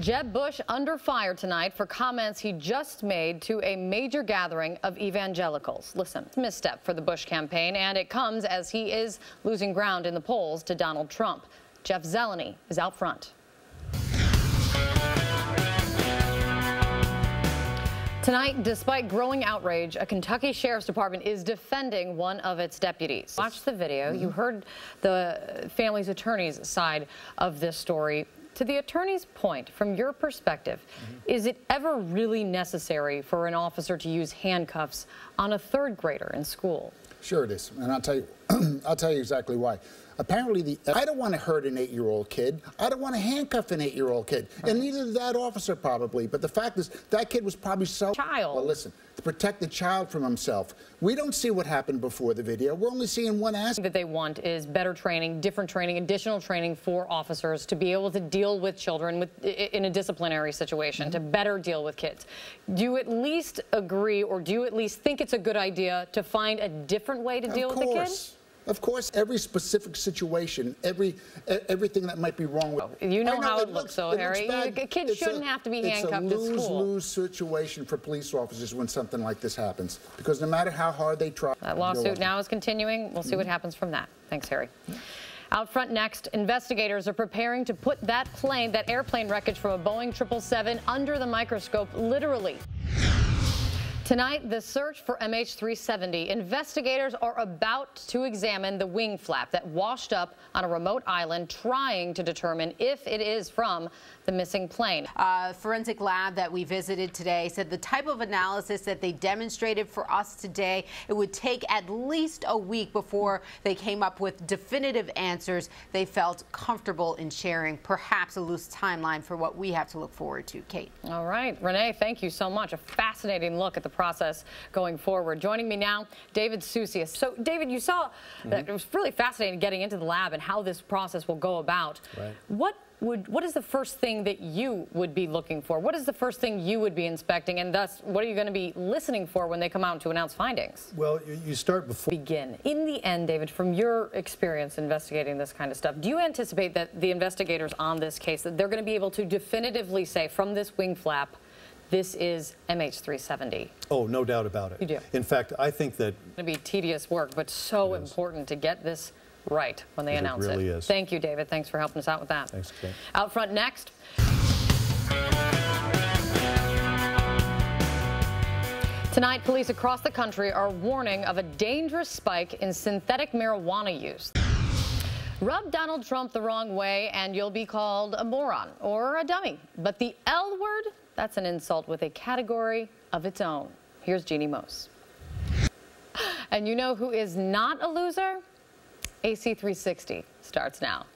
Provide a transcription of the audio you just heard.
Jeb Bush under fire tonight for comments he just made to a major gathering of evangelicals. Listen, a misstep for the Bush campaign, and it comes as he is losing ground in the polls to Donald Trump. Jeff Zeleny is out front. Tonight, despite growing outrage, a Kentucky Sheriff's Department is defending one of its deputies. Watch the video. You heard the family's attorney's side of this story. To the attorney's point, from your perspective, mm -hmm. is it ever really necessary for an officer to use handcuffs on a third grader in school? Sure it is, and I'll tell you, I'll tell you exactly why. Apparently, the I don't want to hurt an eight-year-old kid. I don't want to handcuff an eight-year-old kid, right. and neither did that officer probably. But the fact is, that kid was probably so child. Well, listen, to protect the child from himself. We don't see what happened before the video. We're only seeing one aspect. That they want is better training, different training, additional training for officers to be able to deal with children with, in a disciplinary situation, mm -hmm. to better deal with kids. Do you at least agree, or do you at least think it's a good idea to find a different way to of deal course. with the kids? Of course, every specific situation, every everything that might be wrong with. You know, know how it, it looks, though, Harry. Kids it's shouldn't a, have to be handcuffed to school. It's a lose-lose situation for police officers when something like this happens, because no matter how hard they try. That lawsuit now is continuing. We'll see what mm-hmm. happens from that. Thanks, Harry. Out front next, investigators are preparing to put that plane, that airplane wreckage from a Boeing 777 under the microscope, literally. Tonight, the search for MH370. Investigators are about to examine the wing flap that washed up on a remote island, trying to determine if it is from the missing plane. A forensic lab that we visited today said the type of analysis that they demonstrated for us today, it would take at least a week before they came up with definitive answers they felt comfortable in sharing, perhaps a loose timeline for what we have to look forward to. Kate. All right. Rene, thank you so much. A fascinating look at the process going forward. Joining me now, David Soucie. So, David, you saw mm -hmm. that it was really fascinating getting into the lab and how this process will go about. Right. What would what is the first thing that you would be looking for? What is the first thing you would be inspecting, and thus, what are you going to be listening for when they come out to announce findings? Well, you start before begin. In the end, David, from your experience investigating this kind of stuff, do you anticipate that the investigators on this case that they're going to be able to definitively say from this wing flap? This is MH370. Oh, no doubt about it. You do. In fact, I think that... It's going to be tedious work, but so important to get this right when they announce it. Really it. Is. Thank you, David. Thanks for helping us out with that. Thanks, Kate. Out front next. Tonight, police across the country are warning of a dangerous spike in synthetic marijuana use. Rub Donald Trump the wrong way and you'll be called a moron or a dummy. But the L word, that's an insult with a category of its own. Here's Jeanne Moos. And you know who is not a loser? AC360 starts now.